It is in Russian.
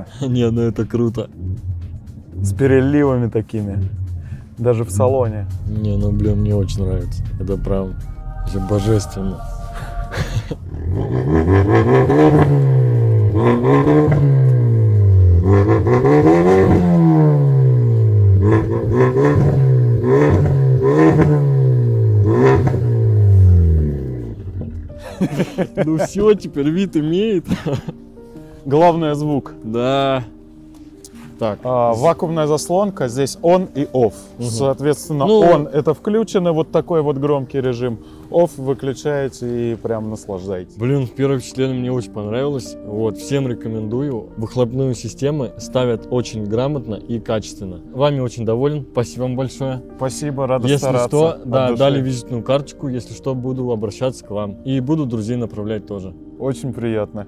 Не, ну это круто. С переливами такими. Даже в салоне. Не, ну блин, мне очень нравится. Это прям вообще божественно. Ну все, теперь вид имеет. Главное звук. Да. Так, А, вакуумная заслонка, здесь on и off. Мгм. Соответственно, Ну- on это включено, вот такой вот громкий режим. Off выключаете и прям наслаждаетесь. Блин, первое впечатление мне очень понравилось. Вот, всем рекомендую. Выхлопную систему ставят очень грамотно и качественно. Вами очень доволен. Спасибо вам большое. Спасибо, рада если стараться. что, от да, души. дали визитную карточку. Если что, буду обращаться к вам. И буду друзей направлять тоже. Очень приятно.